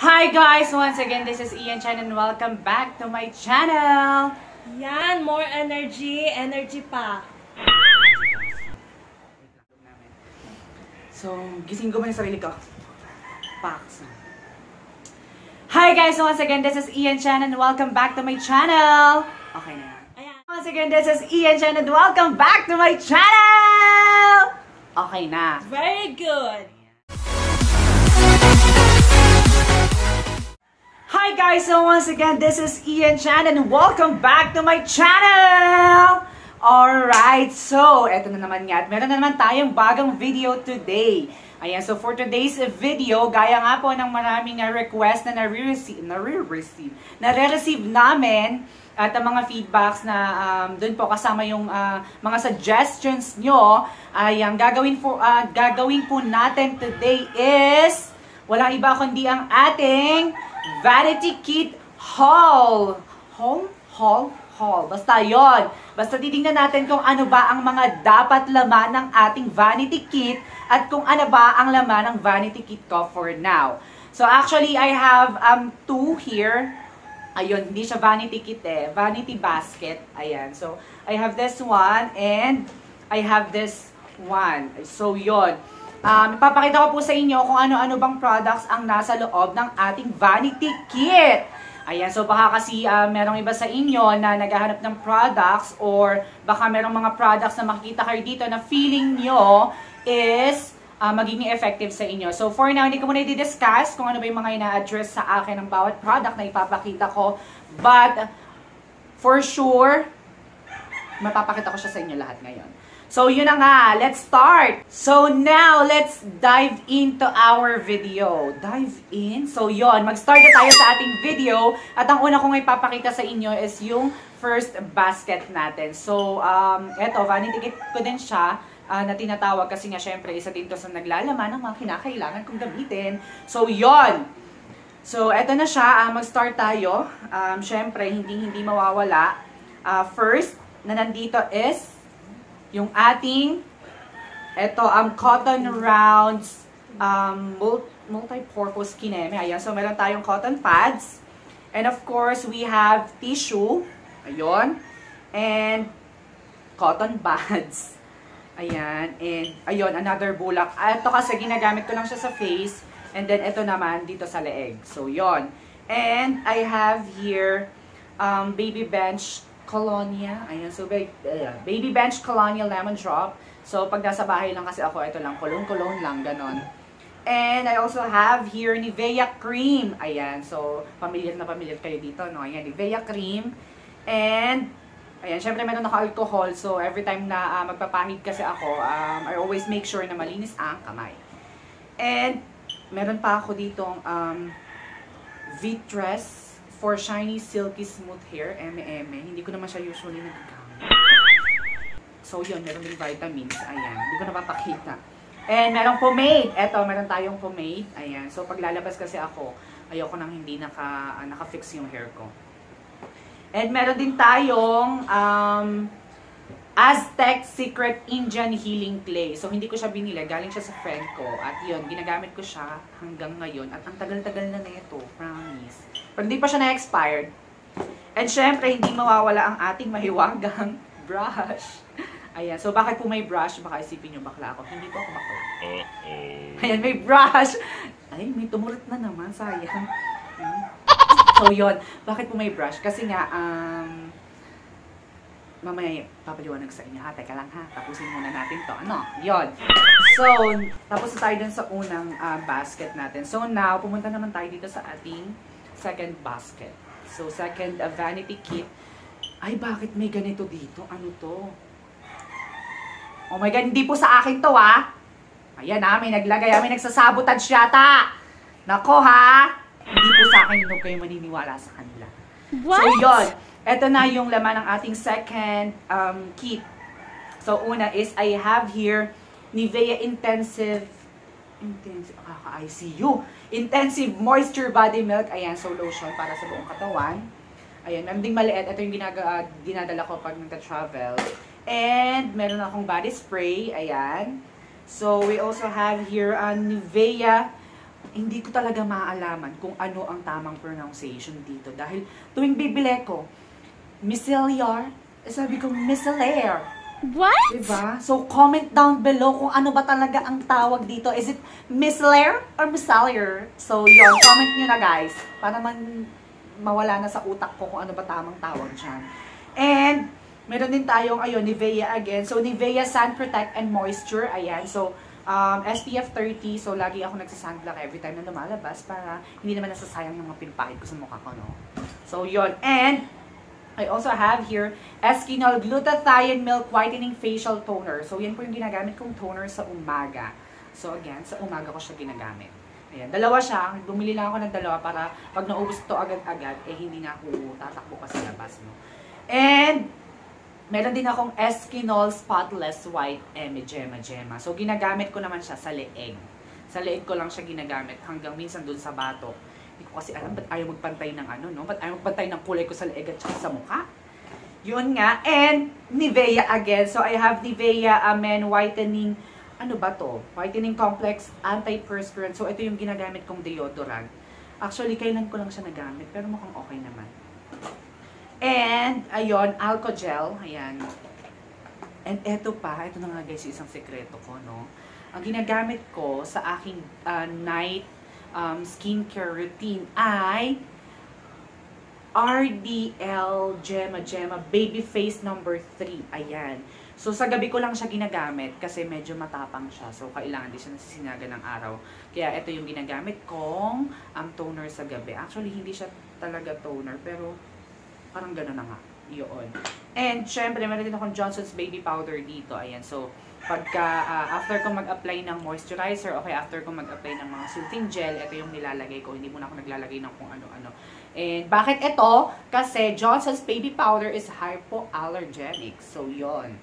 Hi guys! Once again, this is Ian Chan and welcome back to my channel! Yan, more energy, energy pa. So, gising ko mo yung sarili ko. Pax. Hi guys! Once again, this is Ian Chan and welcome back to my channel! Okay na yan. Ayan. Once again, this is Ian Chan and welcome back to my channel! Okay na. Very good. Hi guys! So once again, this is Ian Chan and welcome back to my channel! Alright, so eto na naman nga. At meron na naman tayong bagong video today. Ayan, so for today's video, gaya nga po ng maraming na request na nare-receive, nare-receive, nare-receive namin at ang mga feedbacks na um, doon po kasama yung ah, mga suggestions nyo ay ang gagawin po, ah, gagawin po natin today is walang iba kundi ang ating Vanity Kit Haul. Haul? Haul? Haul. Basta yon. Basta titingnan natin kung ano ba ang mga dapat laman ng ating Vanity Kit at kung ano ba ang laman ng Vanity Kit ko for now. So actually, I have um two here. Ayun, hindi siya vanity kit eh. Vanity basket. Ayan. So, I have this one and I have this one. So, yon. Um, ipapakita ko po sa inyo kung ano-ano bang products ang nasa loob ng ating vanity kit. Ayan, so baka kasi uh, merong iba sa inyo na naghahanap ng products or baka merong mga products na makikita kayo dito na feeling nyo is uh, magiging effective sa inyo. So for now, hindi ko muna i-discuss kung ano ba yung mga ina-address sa akin ng bawat product na ipapakita ko. But for sure, mapapakita ko siya sa inyo lahat ngayon. So, yun na nga. Let's start. So, now, let's dive into our video. Dive in? So, yun. Mag-start na tayo sa ating video. At ang una kong ipapakita sa inyo is yung first basket natin. So, um, eto, vanity kit ko din siya uh, na tinatawag kasi nga syempre isa din to sa naglalaman ng mga kinakailangan kong gamitin. So, yon So, eto na siya. Uh, mag-start tayo. Um, syempre, hindi-hindi mawawala. Uh, first, na nandito is yung ating ito um, cotton rounds um, multi-purpose kineme. Ayan, so meron tayong cotton pads. And of course, we have tissue. Ayun. And cotton buds. Ayan. And ayun, another bulak. Ito kasi ginagamit ko lang siya sa face. And then ito naman dito sa leeg. So, yon. And I have here um, baby bench Colonia. Ayan, so uh, baby bench Colonia lemon drop. So pag nasa bahay lang kasi ako, ito lang, kulong-kulong lang, ganon. And I also have here Nivea cream. Ayan, so familiar na familiar kayo dito, no? Ayan, Nivea cream. And Ayan, syempre meron ako alcohol, so every time na uh, magpapahid kasi ako, um, I always make sure na malinis ang kamay. And, meron pa ako ditong um, Vitress for shiny, silky, smooth hair, eme-eme. Hindi ko naman siya usually nagagamit. So, yun, meron din vitamins. Ayan, hindi ko napapakita. And merong pomade. Eto, meron tayong pomade. Ayan. So, paglalabas kasi ako, ayoko nang hindi naka, uh, naka-fix yung hair ko. And meron din tayong um, Aztec Secret Indian Healing Clay. So, hindi ko siya binili. Galing siya sa friend ko. At yun, ginagamit ko siya hanggang ngayon. At ang tagal-tagal na nito. Promise. Pero hindi pa siya na-expired. And syempre, hindi mawawala ang ating mahiwagang brush. Ayan. So, bakit po may brush? Baka isipin nyo, bakla ako. Hindi po ako bakla. Ayan, may brush. Ay, may tumulit na naman. Sayang. So, yun. Bakit po may brush? Kasi nga, um, mamaya papaliwanag sa inyo ha. Teka lang ha. Tapusin muna natin to. Ano? Yon. So, tapos na tayo dun sa unang uh, basket natin. So now, pumunta naman tayo dito sa ating second basket. So, second uh, vanity kit. Ay, bakit may ganito dito? Ano to? Oh my God, hindi po sa akin to ha. Ayan ha, may naglagay. May nagsasabotage yata. Nako ha. Hindi po sa akin. Huwag kayo maniniwala sa kanila. What? So, yon ito na yung laman ng ating second um, kit. So, una is I have here Nivea Intensive Intensive, kaka-ICU. Intensive Moisture Body Milk. Ayan, so lotion para sa buong katawan. Ayan, meron ding maliit. Ito yung ginaga, dinadala ko pag nagka-travel. And, meron akong body spray. Ayan. So, we also have here a uh, Nivea hindi ko talaga maalaman kung ano ang tamang pronunciation dito. Dahil tuwing bibili ko, micellar, eh, sabi ko micellaire. What? Diba? So, comment down below kung ano ba talaga ang tawag dito. Is it micellar or micellar? So, yun. Comment nyo na, guys. Para man mawala na sa utak ko kung ano ba tamang tawag dyan. And, meron din tayong, ayun, Nivea again. So, Nivea Sun Protect and Moisture. Ayan. So, um, SPF 30. So, lagi ako nagsasunblock every time na lumalabas para hindi naman nasasayang yung mga pinapakit ko sa mukha ko, no? So, yun. And, I also have here Eskinol Glutathione Milk Whitening Facial Toner. So, yan po yung ginagamit kong toner sa umaga. So, again, sa umaga ko siya ginagamit. Ayan, dalawa siya. Bumili lang ako ng dalawa para pag naubos to agad-agad, eh hindi na ako tatakbo pa sa labas, no? And, meron din akong Eskinol Spotless White Eme Gemma Gemma. So, ginagamit ko naman siya sa leeg. Sa leeg ko lang siya ginagamit hanggang minsan dun sa batok. Hindi ko kasi alam ba't ayaw magpantay ng ano, no? Ba't ayaw magpantay ng kulay ko sa leeg at sa mukha? Yun nga. And, Nivea again. So, I have Nivea uh, Men Whitening, ano ba to? Whitening Complex Antiperspirant. So, ito yung ginagamit kong deodorant. Actually, kailan ko lang siya nagamit, pero mukhang okay naman. And, ayun, Alcogel. Ayan. And eto pa, ito na nga guys, isang sekreto ko, no? Ang ginagamit ko sa aking uh, night um, skincare routine ay RDL Gemma Gemma Baby Face number 3. Ayan. So, sa gabi ko lang siya ginagamit kasi medyo matapang siya. So, kailangan di siya nasisinaga ng araw. Kaya, ito yung ginagamit kong um, toner sa gabi. Actually, hindi siya talaga toner, pero parang gano'n na nga. Yun. And, syempre, meron din akong Johnson's Baby Powder dito. Ayan. So, pagka, uh, after ko mag-apply ng moisturizer, okay, after ko mag-apply ng mga soothing gel, ito yung nilalagay ko. Hindi muna ako naglalagay ng kung ano-ano. And, bakit ito? Kasi Johnson's Baby Powder is hypoallergenic. So, yon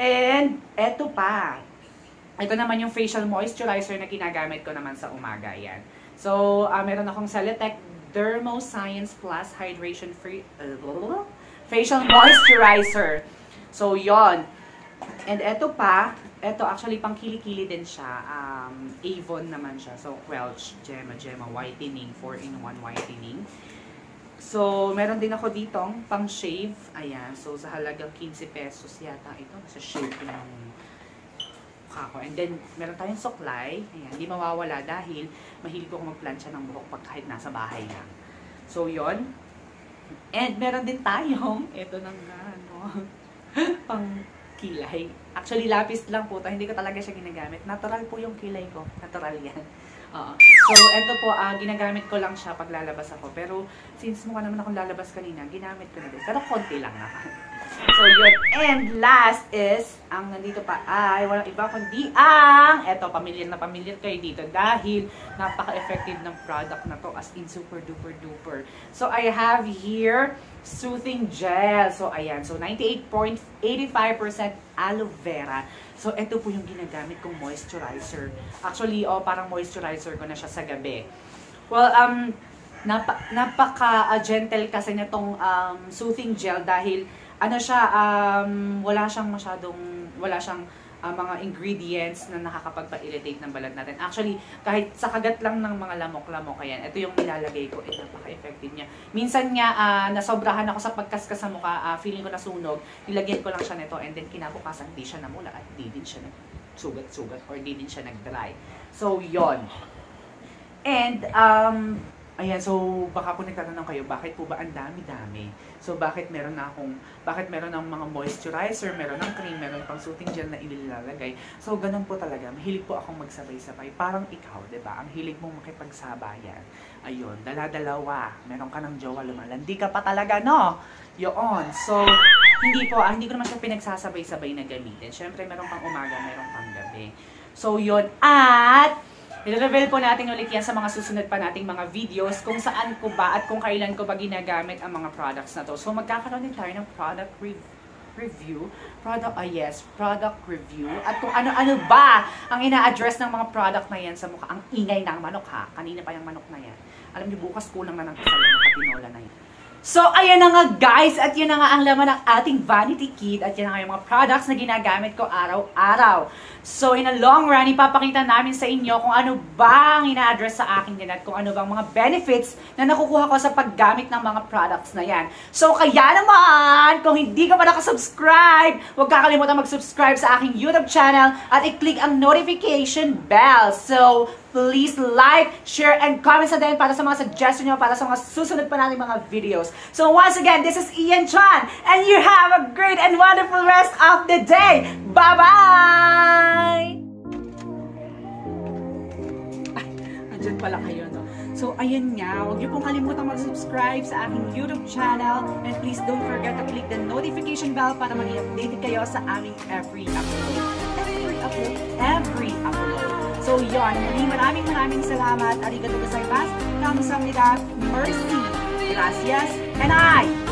And, eto pa. Ito naman yung facial moisturizer na ginagamit ko naman sa umaga. Yan. So, uh, meron akong Celetec Dermoscience Plus Hydration Free uh, Facial Moisturizer. So, yon And eto pa, eto actually pang kilikili din siya. Um, Avon naman siya. So, Quelch Gemma Gemma Whitening, 4-in-1 whitening. So, meron din ako ditong pang shave. Ayan. So, sa halagang 15 pesos yata ito. Sa shave ng mukha ko. And then, meron tayong suklay. Ayan. Hindi mawawala dahil mahilig ko magplansya ng buhok pag kahit nasa bahay lang. So, yon And meron din tayong, ito nga, ano, pang kilay. Actually, lapis lang po. Hindi ko talaga siya ginagamit. Natural po yung kilay ko. Natural yan. Uh, so, ito po, uh, ginagamit ko lang siya pag lalabas ako. Pero, since mukha naman akong lalabas kanina, ginamit ko na din. Pero, konti lang naman. So, yun. And last is, ang nandito pa ay, walang iba kundi ang, eto, pamilyar na pamilyar kayo dito dahil napaka-effective ng product na to as in super duper duper. So, I have here soothing gel. So, ayan. So, 98.85% aloe vera. So, ito po yung ginagamit kong moisturizer. Actually, oh, parang moisturizer ko na siya sa gabi. Well, um, napa, napaka-gentle kasi nitong um, soothing gel dahil ano siya, um, wala siyang masyadong, wala siyang uh, mga ingredients na nakakapagpa-irritate ng balat natin. Actually, kahit sa kagat lang ng mga lamok-lamok, ayan, ito yung nilalagay ko. Eh, napaka-effective niya. Minsan nga, uh, nasobrahan ako sa pagkaskas sa mukha, uh, feeling ko nasunog, nilagyan ko lang siya nito, and then kinabukasan, hindi siya namula at di din siya nagsugat-sugat or di din siya nag-dry. So, yon And, um, Ayan, so baka po nagtatanong kayo, bakit po ba ang dami-dami? So bakit meron na akong, bakit meron ng mga moisturizer, meron ng cream, meron pang soothing gel na inilalagay. So ganun po talaga, mahilig po akong magsabay-sabay. Parang ikaw, ba? Ang hilig mong makipagsabayan. Ayun, dala-dalawa, meron ka ng jowa lumalandi ka pa talaga, no? Yun. So, hindi po, ah, hindi ko naman siya pinagsasabay-sabay na gamitin. Siyempre, meron pang umaga, meron pang gabi. So, yun. At, I-reveal po natin ulit yan sa mga susunod pa nating mga videos kung saan ko ba at kung kailan ko ba ginagamit ang mga products na to. So magkakaroon din tayo ng product re review. Product, ah yes, product review. At kung ano-ano ba ang ina-address ng mga product na yan sa mukha. Ang ingay ng manok ha. Kanina pa yung manok na yan. Alam niyo, bukas kulang na ng yung nakatinola na yan. So, ayan na nga guys, at yun na nga ang laman ng ating vanity kit at yan na nga yung mga products na ginagamit ko araw-araw. So, in a long run, ipapakita namin sa inyo kung ano ba ang ina-address sa akin din at kung ano bang mga benefits na nakukuha ko sa paggamit ng mga products na yan. So, kaya naman, kung hindi ka pa nakasubscribe, huwag kakalimutan mag-subscribe sa aking YouTube channel at i-click ang notification bell. So, please like, share, and comment sa din para sa mga suggestion nyo para sa mga susunod pa natin mga videos. So once again, this is Ian Chan, and you have a great and wonderful rest of the day. Bye-bye! Ay, andyan pala kayo, no? So, ayun nga, huwag niyo pong kalimutan mag-subscribe sa aking YouTube channel and please don't forget to click the notification bell para maging updated kayo sa aming every upload. Every upload? Every upload. So, yon. Muli maraming maraming salamat. Arigato gozaimasu. Kamsahamnida. Mercy. Gracias. And I